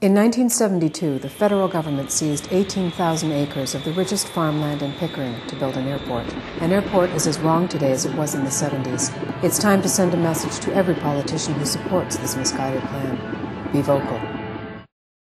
In 1972, the federal government seized 18,000 acres of the richest farmland in Pickering to build an airport. An airport is as wrong today as it was in the 70s. It's time to send a message to every politician who supports this misguided plan. Be vocal.